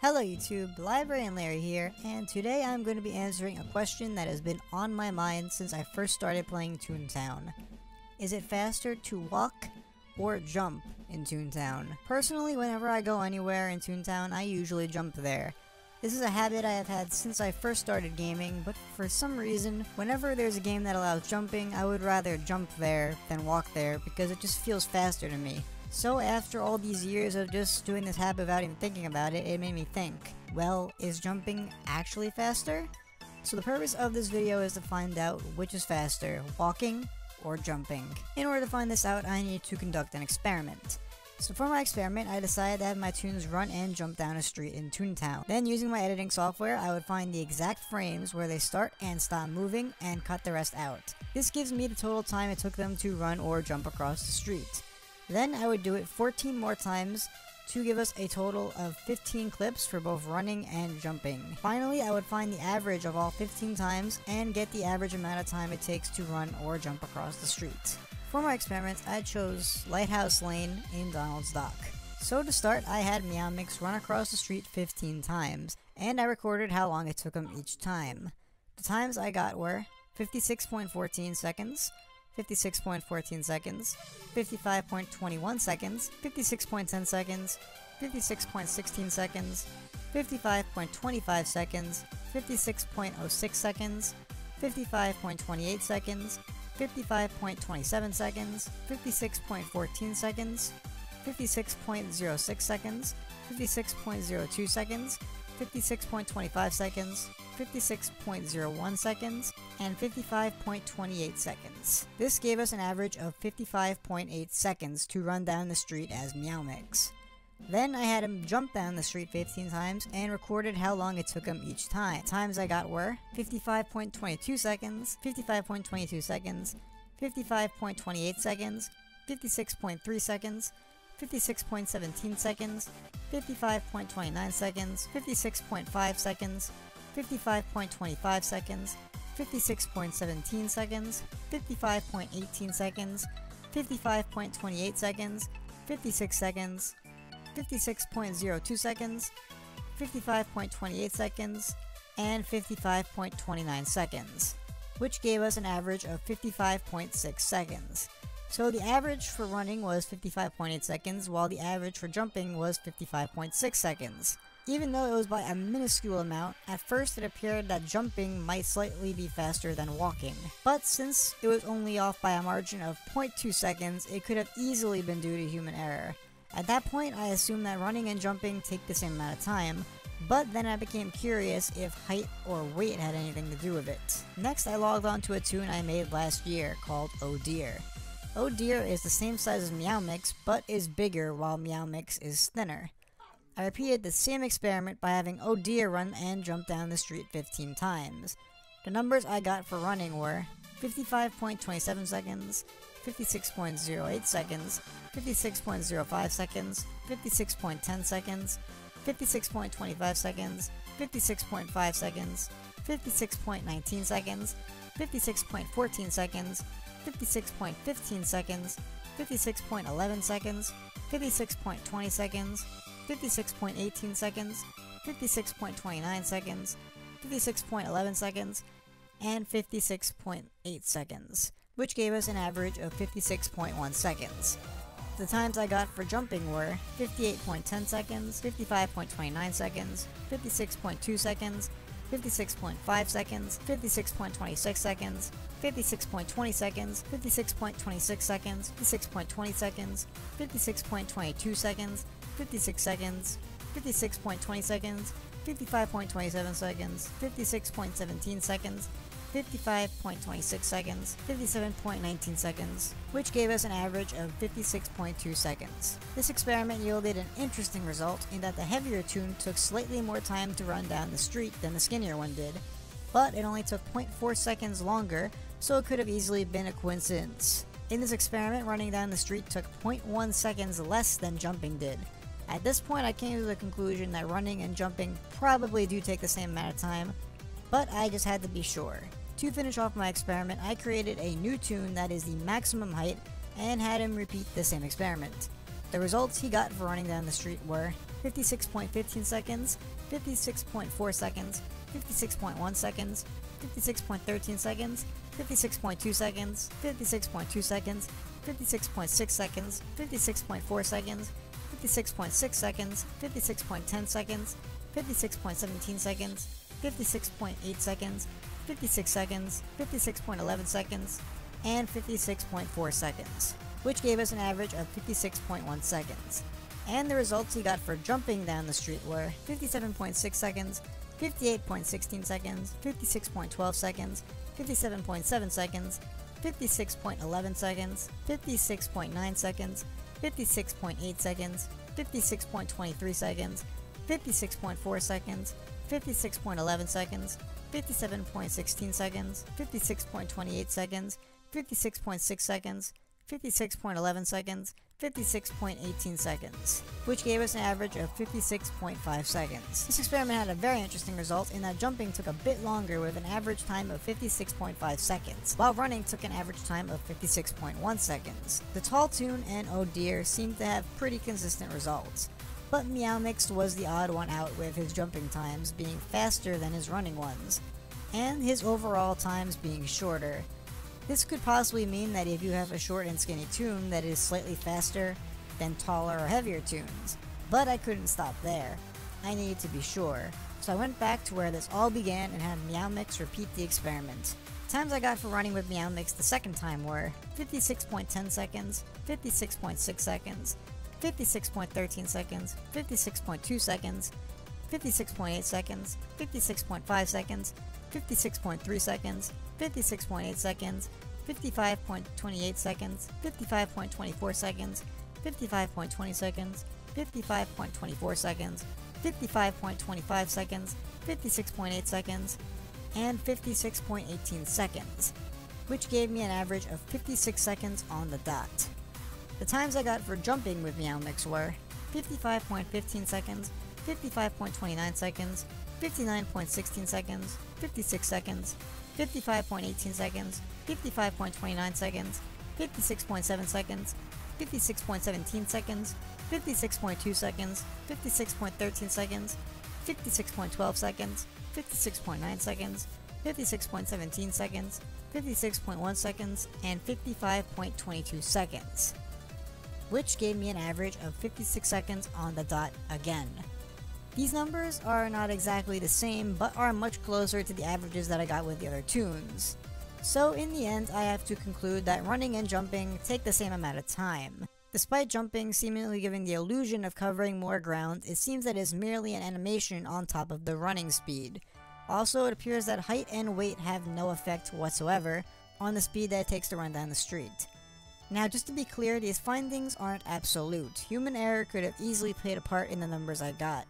Hello YouTube, Librarian Larry here, and today I'm going to be answering a question that has been on my mind since I first started playing Toontown. Is it faster to walk or jump in Toontown? Personally, whenever I go anywhere in Toontown, I usually jump there. This is a habit I have had since I first started gaming, but for some reason, whenever there's a game that allows jumping, I would rather jump there than walk there because it just feels faster to me. So after all these years of just doing this habit without even thinking about it, it made me think, well, is jumping actually faster? So the purpose of this video is to find out which is faster, walking or jumping. In order to find this out, I need to conduct an experiment. So for my experiment, I decided to have my toons run and jump down a street in Toontown. Then using my editing software, I would find the exact frames where they start and stop moving and cut the rest out. This gives me the total time it took them to run or jump across the street. Then I would do it 14 more times to give us a total of 15 clips for both running and jumping. Finally, I would find the average of all 15 times and get the average amount of time it takes to run or jump across the street. For my experiments, I chose Lighthouse Lane in Donald's Dock. So to start, I had Meow Mix run across the street 15 times, and I recorded how long it took him each time. The times I got were 56.14 seconds, 56.14 seconds, 55.21 seconds, 56.10 seconds, 56.16 seconds, 55.25 seconds, 56.06 seconds, 55.28 seconds, 55.27 seconds, 56.14 seconds, 56.06 seconds, 56.02 seconds, 56.25 seconds, 56.01 seconds, and 55.28 seconds. This gave us an average of 55.8 seconds to run down the street as Meow Mix. Then I had him jump down the street 15 times and recorded how long it took him each time. Times I got were 55.22 seconds, 55.22 seconds, 55.28 seconds, 56.3 seconds, 56.17 seconds, 55.29 seconds, 56.5 seconds, 55.25 seconds, 56.17 seconds, 55.18 seconds, 55.28 seconds, 56 seconds, 56.02 seconds, 55.28 seconds, and 55.29 seconds, which gave us an average of 55.6 seconds. So the average for running was 55.8 seconds, while the average for jumping was 55.6 seconds. Even though it was by a minuscule amount, at first it appeared that jumping might slightly be faster than walking. But since it was only off by a margin of 0.2 seconds, it could have easily been due to human error. At that point, I assumed that running and jumping take the same amount of time, but then I became curious if height or weight had anything to do with it. Next, I logged on to a toon I made last year called Oh Dear. Oh Dear is the same size as Meow Mix, but is bigger while Meow Mix is thinner. I repeated the same experiment by having Oh Dear run and jump down the street 15 times. The numbers I got for running were 55.27 seconds, 56.08 seconds, 56.05 seconds, 56.10 seconds, 56.25 seconds, 56.5 seconds, 56.19 seconds, 56.14 seconds, 56.15 seconds, 56.11 seconds, 56.20 seconds, 56.18 seconds, 56.29 seconds, 56.11 seconds, and 56.8 seconds, which gave us an average of 56.1 seconds. The times I got for jumping were 58.10 seconds, 55.29 seconds, 56.2 seconds, 56.5 seconds, 56.26 seconds, 56.20 seconds, 56.26 seconds, 56.20 seconds, 56.22 seconds, 56 seconds, 56.20 seconds, 55.27 seconds, 56.17 seconds, 55.26 seconds, 57.19 seconds, which gave us an average of 56.2 seconds. This experiment yielded an interesting result in that the heavier toon took slightly more time to run down the street than the skinnier one did, but it only took 0.4 seconds longer, so it could have easily been a coincidence. In this experiment, running down the street took 0.1 seconds less than jumping did. At this point, I came to the conclusion that running and jumping probably do take the same amount of time, but I just had to be sure. To finish off my experiment, I created a new toon that is the maximum height and had him repeat the same experiment. The results he got for running down the street were 56.15 seconds, 56.4 seconds, 56.1 seconds, 56.13 seconds, 56.2 seconds, 56.2 seconds, 56.6 seconds, 56.4 seconds, 56.6 seconds, 56.10 seconds, 56.17 seconds, 56.8 seconds, 56 seconds, 56.11 seconds, and 56.4 seconds, which gave us an average of 56.1 seconds. And the results he got for jumping down the street were 57.6 seconds, 58.16 seconds, 56.12 seconds, 57.7 seconds, 56.11 seconds, 56.9 seconds, 56.8 seconds, 56.23 seconds, 56.4 seconds, 56.11 seconds, 57.16 seconds, 56.28 seconds, 56.6 seconds, 56.11 seconds, 56.18 seconds, which gave us an average of 56.5 seconds. This experiment had a very interesting result in that jumping took a bit longer with an average time of 56.5 seconds, while running took an average time of 56.1 seconds. The Tall Toon and Oh Dear seemed to have pretty consistent results, but Meow Mixed was the odd one out with his jumping times being faster than his running ones, and his overall times being shorter, this could possibly mean that if you have a short and skinny toon that is slightly faster than taller or heavier toons, But I couldn't stop there. I needed to be sure. So I went back to where this all began and had Meow Mix repeat the experiment. Times I got for running with Meow Mix the second time were 56.10 seconds, 56.6 seconds, 56.13 seconds, 56.2 seconds, 56.8 seconds, 56.5 seconds, 56.3 seconds, 56.8 seconds, 55.28 seconds, 55.24 seconds, 55.20 seconds, 55.24 seconds, 55.25 seconds, 56.8 seconds, and 56.18 seconds, which gave me an average of 56 seconds on the dot. The times I got for jumping with Meow Mix were 55.15 seconds, 55.29 seconds, 59.16 seconds, 56 seconds, 55.18 seconds, 55.29 seconds, 56.7 seconds, 56.17 seconds, 56.2 seconds, 56.13 seconds, 56.12 seconds, 56.9 seconds, 56.17 seconds, 56.1 seconds, and 55.22 seconds, which gave me an average of 56 seconds on the dot again. These numbers are not exactly the same, but are much closer to the averages that I got with the other toons. So in the end, I have to conclude that running and jumping take the same amount of time. Despite jumping seemingly giving the illusion of covering more ground, it seems that it is merely an animation on top of the running speed. Also, it appears that height and weight have no effect whatsoever on the speed that it takes to run down the street. Now, just to be clear, these findings aren't absolute. Human error could have easily played a part in the numbers I got.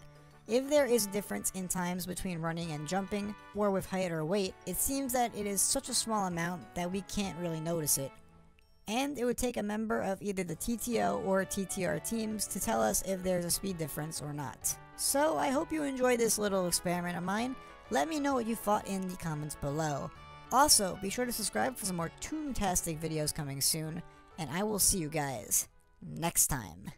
If there is a difference in times between running and jumping, or with height or weight, it seems that it is such a small amount that we can't really notice it. And it would take a member of either the TTO or TTR teams to tell us if there's a speed difference or not. So I hope you enjoyed this little experiment of mine. Let me know what you thought in the comments below. Also, be sure to subscribe for some more Toontastic videos coming soon, and I will see you guys next time.